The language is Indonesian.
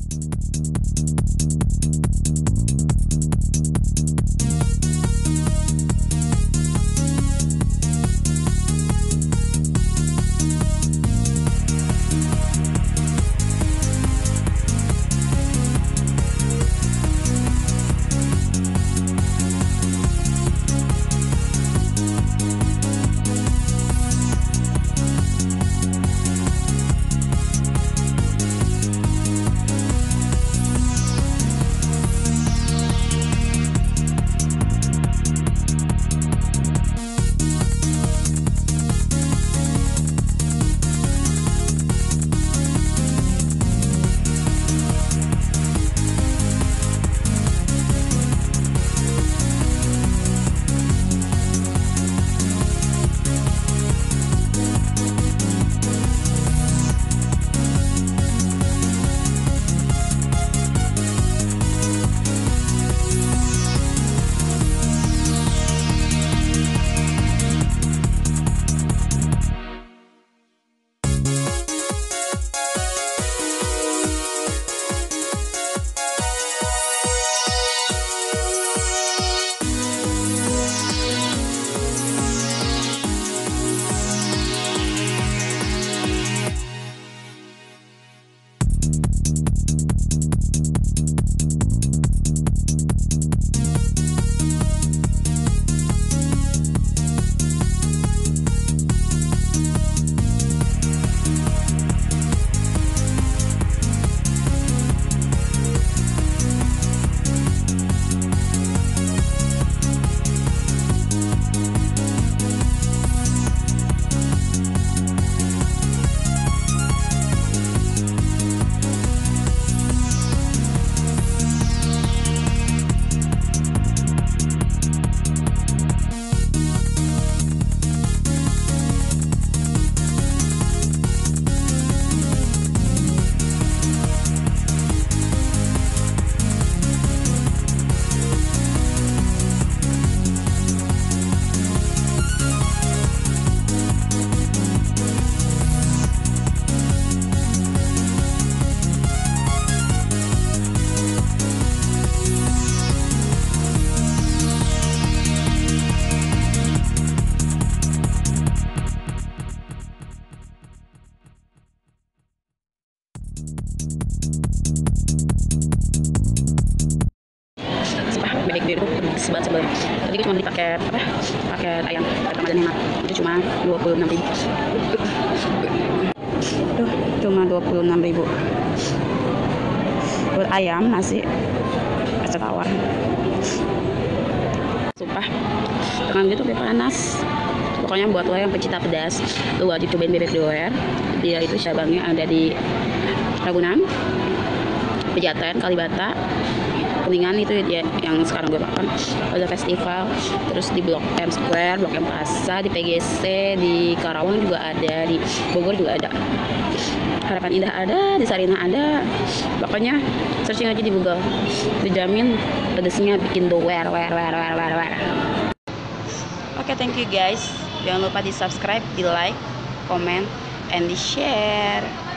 Thank you. Banget sebelum. Tadi gue cuma beli paket apa paket ayam ramadan hemat itu cuma dua puluh enam ribu. Tuh, cuma dua puluh enam ribu. Buat ayam nasi kacang tawar. Sumpah tangan gitu kayak panas. Pokoknya buat lo yang pecinta pedas lo wajib cobain bebek doer. Dia itu cabangnya ada di Ragunan Pejaten Kalibata Kuningan itu ya yang sekarang gue makan ada festival terus di Blok M Square Blok M Plaza di PGC di Karawang juga ada di Bogor juga ada. Harapan Indah ada di Sarina ada. Pokoknya searching aja di Google. Dijamin pedesnya bikin doer wer wer wer wer wer Oke, thank you guys. Jangan lupa di subscribe, di like, comment, and di share.